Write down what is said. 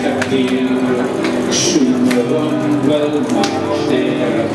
effektív, summa, well matched. there.